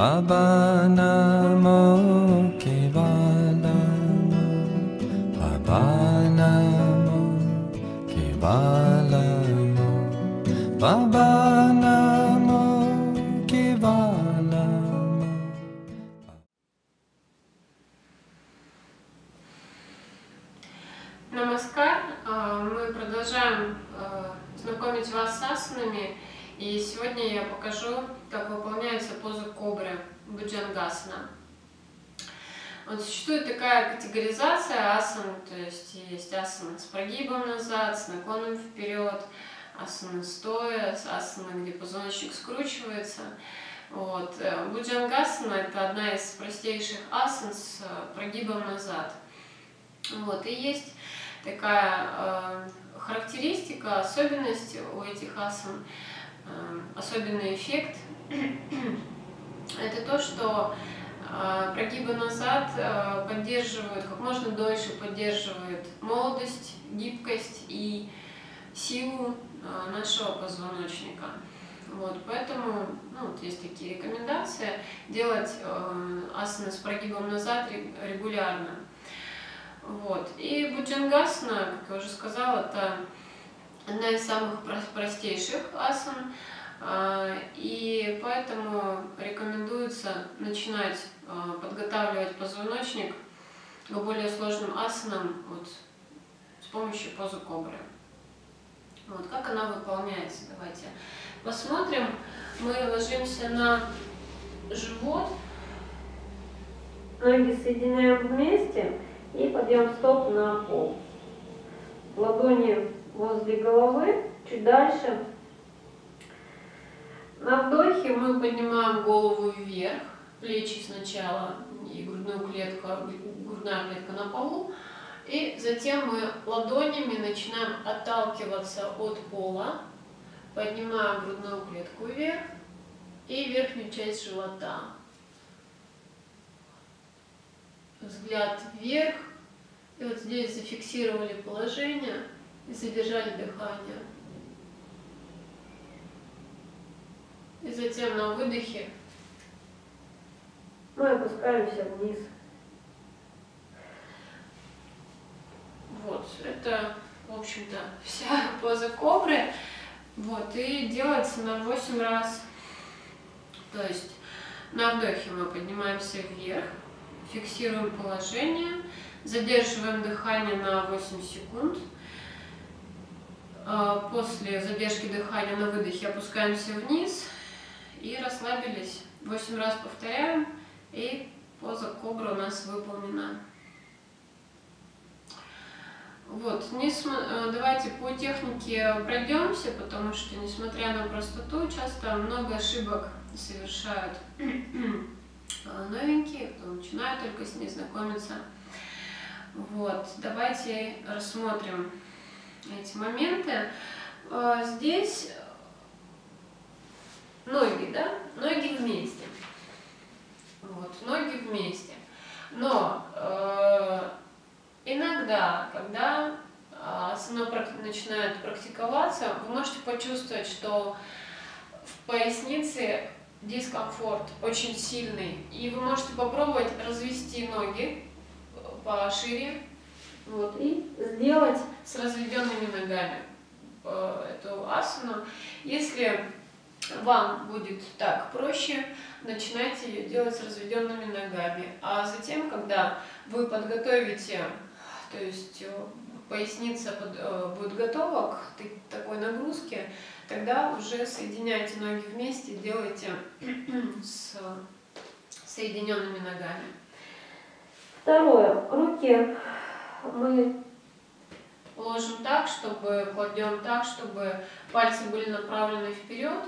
Baba Namo Kevala Baba Namo Kevala Baba Namo Kevala Намаскар. А, Мы продолжаем а, знакомить вас с асанами. И сегодня я покажу, как выполняется поза кобры Буджангасана. Вот существует такая категоризация асан, то есть есть асана с прогибом назад, с наклоном вперед, асана стоя, асана, где позвоночник скручивается. Вот. Буджангасана – это одна из простейших асан с прогибом назад. Вот. И есть такая э, характеристика, особенность у этих асан, особенный эффект, это то, что э, прогибы назад э, поддерживают, как можно дольше поддерживают молодость, гибкость и силу э, нашего позвоночника. Вот, поэтому ну, вот есть такие рекомендации делать э, асаны с прогибом назад регулярно. Вот. И Буджангасана, как я уже сказала, это одна из самых простейших асан, а, и поэтому рекомендуется начинать а, подготавливать позвоночник к более сложным асанам вот, с помощью позы кобры. Вот, как она выполняется, давайте посмотрим. Мы ложимся на живот, ноги соединяем вместе и подъем стоп на пол. Ладони возле головы, чуть дальше. На вдохе мы поднимаем голову вверх, плечи сначала и грудную клетку, грудная клетка на полу. И затем мы ладонями начинаем отталкиваться от пола, поднимаем грудную клетку вверх и верхнюю часть живота взгляд вверх, и вот здесь зафиксировали положение и задержали дыхание. И затем на выдохе мы опускаемся вниз. Вот, это, в общем-то, вся поза кобры. Вот, и делается на 8 раз. То есть на вдохе мы поднимаемся вверх, фиксируем положение, задерживаем дыхание на 8 секунд. А, после задержки дыхания на выдохе опускаемся вниз и расслабились. 8 раз повторяем, и поза кобра у нас выполнена. Вот, э, давайте по технике пройдемся, потому что, несмотря на простоту, часто много ошибок совершают Э, новенькие, кто начинает только с ней знакомиться. Вот, давайте рассмотрим эти моменты. Э, здесь ноги, да? Ноги вместе. Вот, ноги вместе. Но э, иногда, когда асана начинает практиковаться, вы можете почувствовать, что в пояснице дискомфорт очень сильный. И вы можете попробовать развести ноги э, пошире вот, и сделать с разведенными ногами э, эту асану. Если вам будет так проще, начинайте ее делать с разведенными ногами. А затем, когда вы подготовите, то есть э, поясница будет готова к такой нагрузке, Тогда уже соединяйте ноги вместе, делайте с соединенными ногами. Второе. Руки мы ложим так, чтобы кладем так, чтобы пальцы были направлены вперед.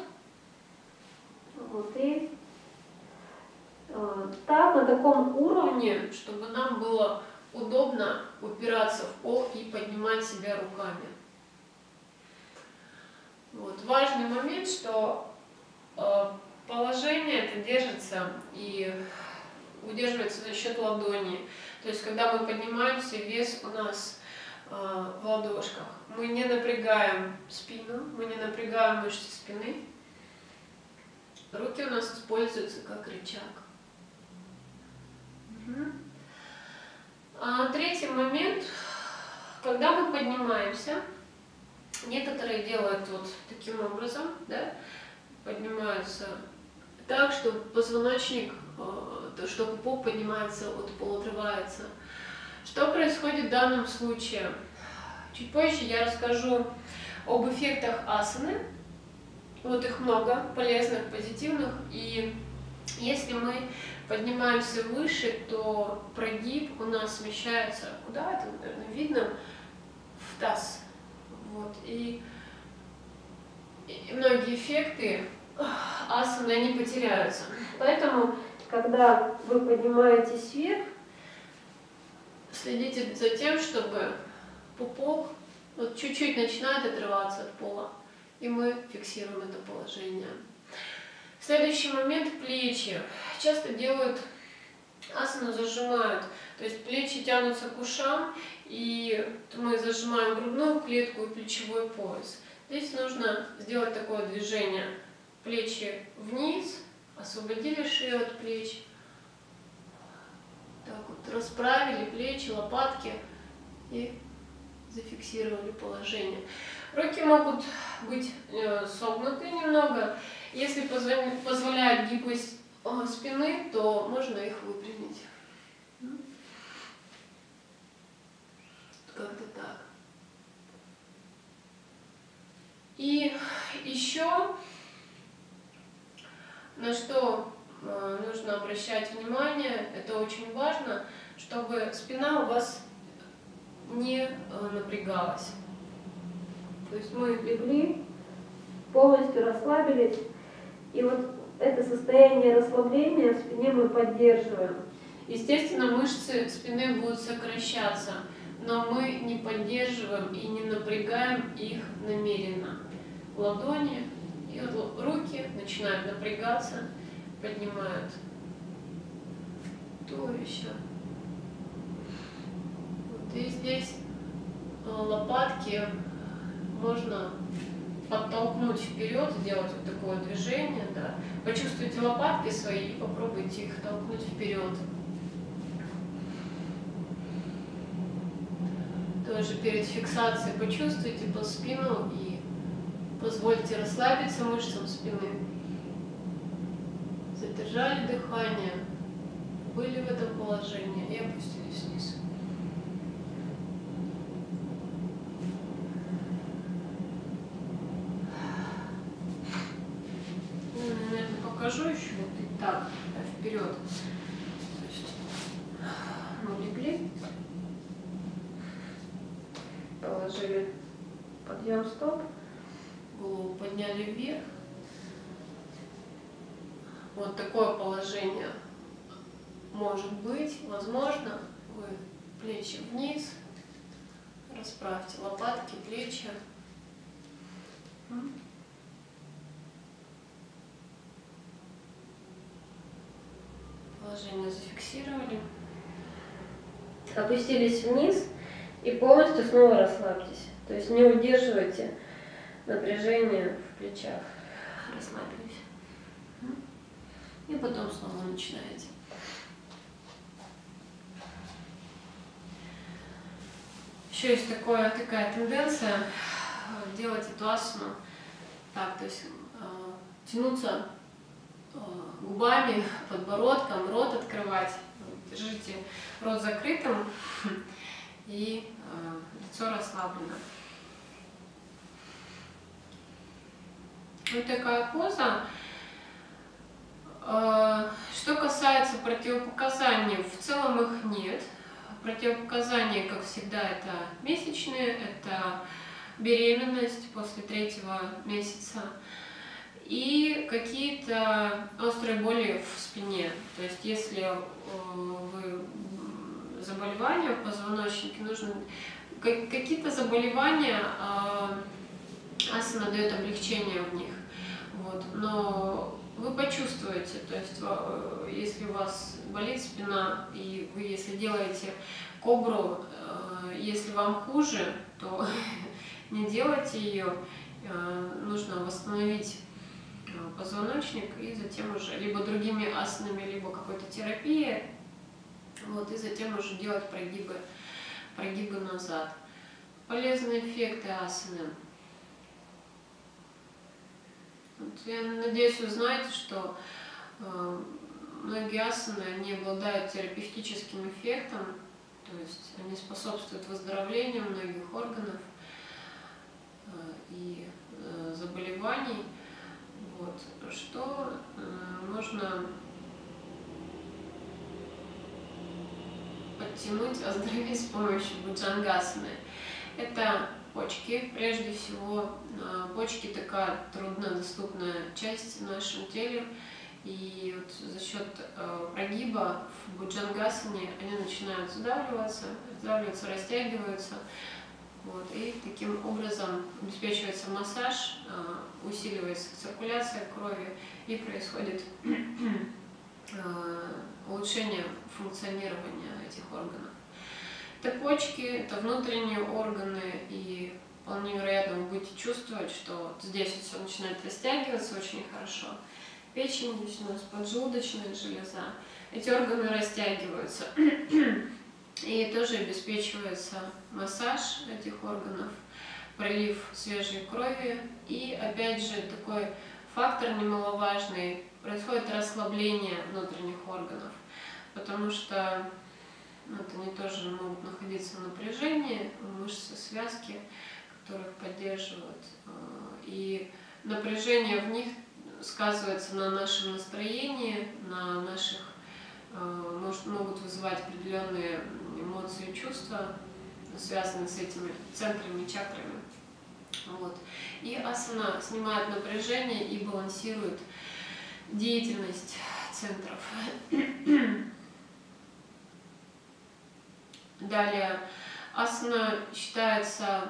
Вот и э, так на таком уровне, чтобы нам было удобно упираться в пол и поднимать себя руками. Вот. Важный момент, что э, положение это держится и удерживается за счет ладони. То есть, когда мы поднимаемся, вес у нас э, в ладошках. Мы не напрягаем спину, мы не напрягаем мышцы спины. Руки у нас используются как рычаг. Угу. А третий момент, когда мы поднимаемся, некоторые делают вот таким образом, да, поднимаются так, что позвоночник, э, что пупок поднимается, вот пол отрывается. Что происходит в данном случае? Чуть позже я расскажу об эффектах асаны. Вот их много, полезных, позитивных. И если мы поднимаемся выше, то прогиб у нас смещается куда это, наверное, видно, в таз. Вот. И, и многие эффекты асаны, они потеряются. Поэтому, когда вы поднимаетесь вверх, следите за тем, чтобы пупок вот чуть-чуть начинает отрываться от пола, и мы фиксируем это положение. Следующий момент – плечи. Часто делают асану, зажимают, то есть плечи тянутся к ушам, и мы зажимаем грудную клетку и плечевой пояс. Здесь нужно сделать такое движение. Плечи вниз, освободили шею от плеч, так вот, расправили плечи, лопатки и зафиксировали положение. Руки могут быть э, согнуты немного. Если позволяет гибкость э, спины, то можно их выпрямить. Как-то так. И еще на что Э, нужно обращать внимание, это очень важно, чтобы спина у вас не э, напрягалась. То есть мы легли, полностью расслабились, и вот это состояние расслабления в спине мы поддерживаем. Естественно, мышцы спины будут сокращаться, но мы не поддерживаем и не напрягаем их намеренно. Ладони и руки начинают напрягаться, поднимают туловище. Вот, и здесь э, лопатки можно подтолкнуть вперед, сделать вот такое движение, да. Почувствуйте лопатки свои и попробуйте их толкнуть вперед. Тоже перед фиксацией почувствуйте по спину и позвольте расслабиться мышцам спины задержали дыхание, были в этом положении и опустились вниз. Наверное, покажу еще вот и так, вперед. То мы легли, положили подъем стоп, вверх, вот такое положение может быть, возможно, вы плечи вниз, расправьте лопатки, плечи. Положение зафиксировали. Опустились вниз и полностью снова расслабьтесь. То есть не удерживайте напряжение в плечах. Расслабились и потом снова начинаете. Еще есть такое, такая тенденция э, делать эту асану так, то есть э, тянуться э, губами, подбородком, рот открывать. Держите рот закрытым и э, лицо расслаблено. Вот такая поза. А, что касается противопоказаний, в целом их нет. Противопоказания, как всегда, это месячные, это беременность после третьего месяца и какие-то острые боли в спине. То есть если э, вы заболевания в позвоночнике, нужно какие-то заболевания, а, асана дает облегчение в них. Вот. Но вы почувствуете, то есть э, если у вас болит спина, и вы если делаете кобру, э, если вам хуже, то не делайте ее, э, нужно восстановить позвоночник, и затем уже либо другими асанами, либо какой-то терапией, вот, и затем уже делать прогибы, прогибы назад. Полезные эффекты асаны. Вот, я надеюсь, вы знаете, что э, многие асаны, они обладают терапевтическим эффектом, то есть они способствуют выздоровлению многих органов э, и э, заболеваний. Вот, что можно подтянуть, оздоровить с помощью буджангасаны. Это почки. Прежде всего, почки такая труднодоступная часть в нашем теле. И вот за счет э, прогиба в буджангасане они начинают сдавливаться, сдавливаются, растягиваются. Вот, и таким образом обеспечивается массаж, э, усиливается циркуляция крови и происходит улучшение функционирования этих органов. Это почки, это внутренние органы, и вполне вероятно вы будете чувствовать, что вот здесь все начинает растягиваться очень хорошо печень, здесь у нас поджелудочная железа. Эти органы растягиваются. И тоже обеспечивается массаж этих органов, пролив свежей крови. И опять же такой фактор немаловажный, происходит расслабление внутренних органов, потому что вот они тоже могут находиться в напряжении, мышцы, связки, которых поддерживают. А, и напряжение в них сказывается на нашем настроении, на наших, э, может, могут вызывать определенные эмоции и чувства, связанные с этими центрами, чакрами. Вот. И асана снимает напряжение и балансирует деятельность центров. Далее, асана считается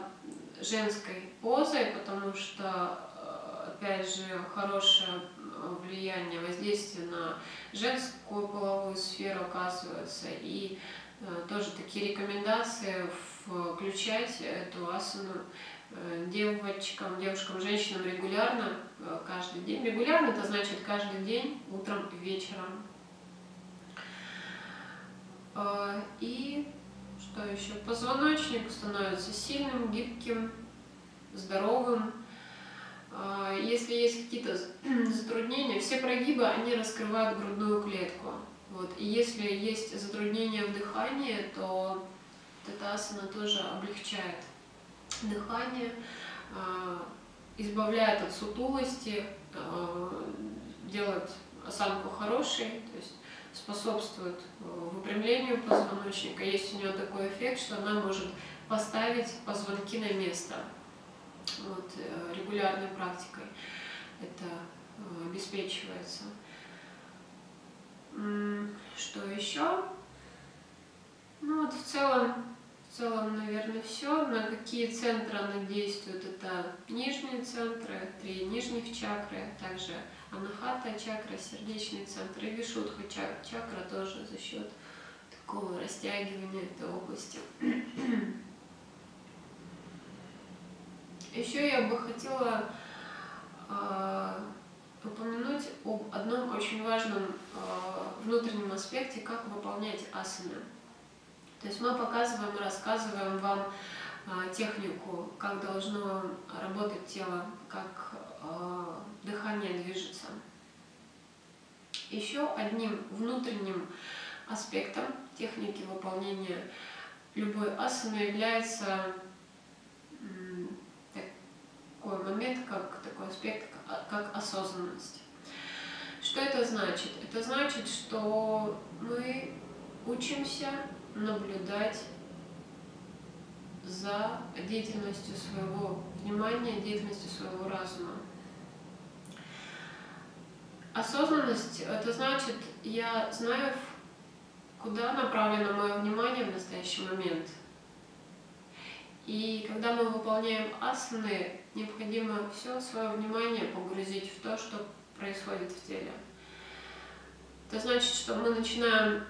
женской позой, потому что опять же, хорошее э, влияние, воздействие на женскую половую сферу оказывается. И э, тоже такие рекомендации включать эту асану э, девочкам, девушкам, женщинам регулярно, каждый день. Регулярно это значит каждый день, утром и вечером. И что еще? Позвоночник становится сильным, гибким, здоровым. А, если есть какие-то затруднения, все прогибы, они раскрывают грудную клетку. Вот. И если есть затруднения в дыхании, то эта асана тоже облегчает дыхание, а, избавляет от сутулости, а, делает осанку хорошей, то есть способствует выпрямлению позвоночника. Есть у нее такой эффект, что она может поставить позвонки на место вот, э, регулярной практикой это э, обеспечивается. Что еще? Ну вот в целом, в целом, наверное, все. На какие центры она действует? Это нижние центры, три нижних чакры, также анахата чакра, сердечный центр и вишудха чакра тоже за счет такого растягивания этой области. Еще я бы хотела э, упомянуть об одном очень важном э, внутреннем аспекте, как выполнять асаны. То есть мы показываем и рассказываем вам э, технику, как должно работать тело, как э, дыхание движется. Еще одним внутренним аспектом техники выполнения любой асаны является такой момент, как такой аспект, как осознанность. Что это значит? Это значит, что мы учимся наблюдать за деятельностью своего внимания, деятельностью своего разума. Осознанность – это значит, я знаю, куда направлено мое внимание в настоящий момент. И когда мы выполняем асаны, необходимо все свое внимание погрузить в то, что происходит в теле. Это значит, что мы начинаем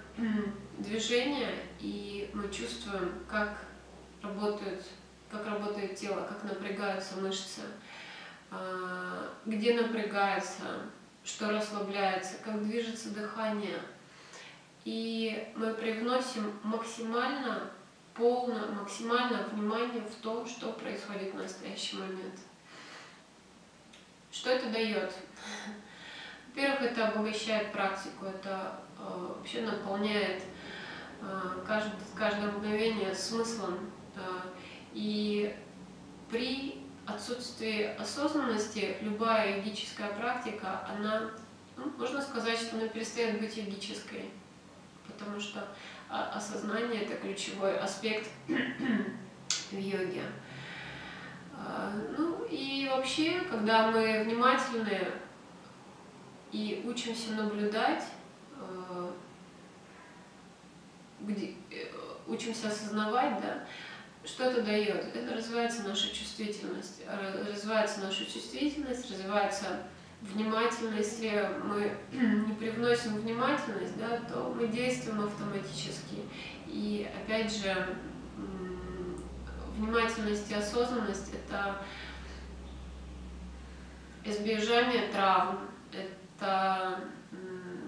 движение, и мы чувствуем, как работает, как работает тело, как напрягаются мышцы, а, где напрягается, что расслабляется, как движется дыхание. И мы привносим максимально полное, максимальное внимание в то, что происходит в настоящий момент. Что это дает? Во-первых, это обогащает практику, это э, вообще наполняет э, каждое, каждое мгновение смыслом. Э, и при отсутствии осознанности любая йогическая практика, она, ну, можно сказать, что она перестает быть йогической, потому что осознание – это ключевой аспект в йоге. Ну и вообще, когда мы внимательны и учимся наблюдать, э, где, э, учимся осознавать, да, что это дает? Это развивается наша чувствительность, развивается наша чувствительность, развивается внимательность. Если мы не привносим внимательность, да, то мы действуем автоматически. И опять же, внимательность и осознанность – это избежание травм, это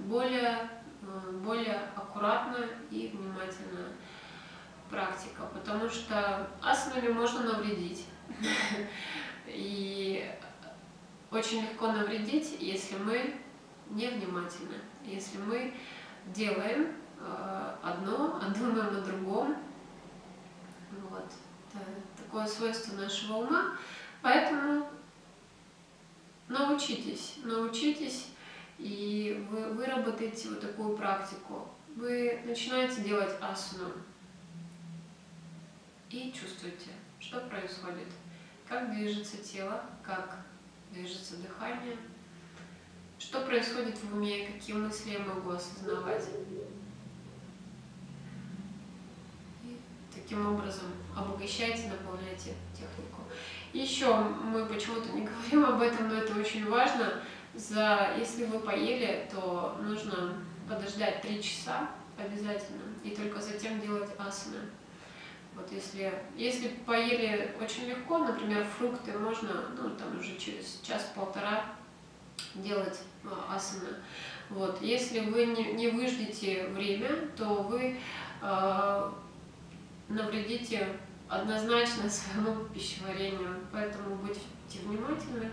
более, э, более аккуратная и внимательная практика, потому что асанами можно навредить. И очень легко навредить, если мы невнимательны, если мы делаем э, одно, а думаем о другом. Вот. Это такое свойство нашего ума. Поэтому научитесь, научитесь и вы выработаете вот такую практику. Вы начинаете делать асану и чувствуете, что происходит, как движется тело, как движется дыхание, что происходит в уме, какие мысли я могу осознавать. И таким образом обогащайте, наполняйте технику. Еще мы почему-то не говорим об этом, но это очень важно – за, если вы поели, то нужно подождать 3 часа обязательно, и только затем делать асаны. Вот если, если поели очень легко, например, фрукты можно, ну, там уже через час-полтора делать а, асаны. Вот. Если вы не, не выждете время, то вы э, навредите однозначно своему пищеварению. Поэтому будьте внимательны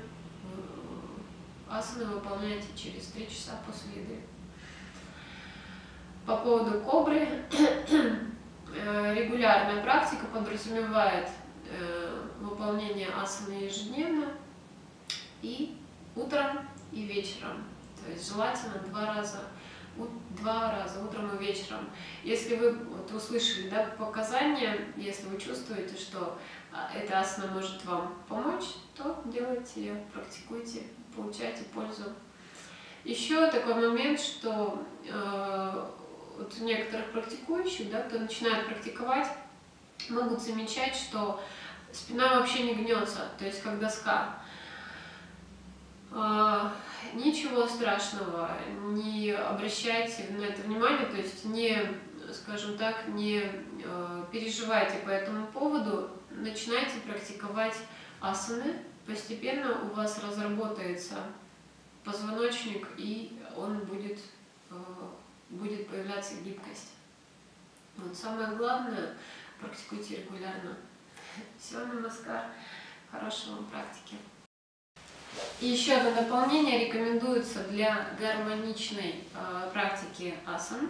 асаны выполняете через 3 часа после еды. По поводу кобры, э, регулярная практика подразумевает э, выполнение асаны ежедневно и утром и вечером. То есть желательно два раза, два раза, утром и вечером. Если вы вот, услышали да, показания, если вы чувствуете, что а, эта асана может вам помочь, то делайте ее, практикуйте получаете пользу. Еще такой момент, что э, вот у некоторых практикующих, да, кто начинает практиковать, могут замечать, что спина вообще не гнется, то есть как доска. Э, ничего страшного, не обращайте на это внимание, то есть не, скажем так, не э, переживайте по этому поводу, начинайте практиковать асаны, постепенно у вас разработается позвоночник, и он будет, э, будет появляться гибкость. Вот самое главное, практикуйте регулярно. Всего намаскар, хорошего вам практики. И еще одно дополнение рекомендуется для гармоничной э, практики асан.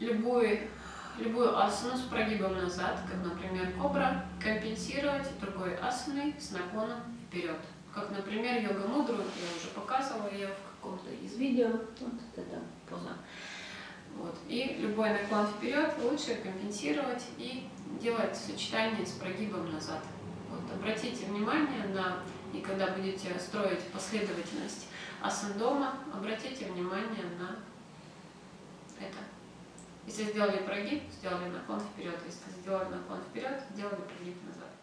Любой любую асану с прогибом назад, как, например, кобра, компенсировать другой асаной с наклоном вперед. Как, например, йога-мудру, я уже показывала ее в каком-то из видео, вот эта поза. Вот. И любой наклон вперед лучше компенсировать и делать сочетание с прогибом назад. Вот. Обратите внимание на, и когда будете строить последовательность асан дома, обратите внимание на это. Если сделали прогиб, сделали наклон вперед. Если сделали наклон вперед, сделали прогиб назад.